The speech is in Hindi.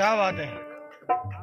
क्या बात है?